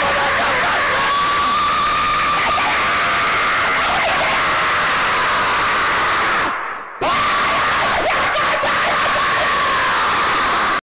Bye-bye.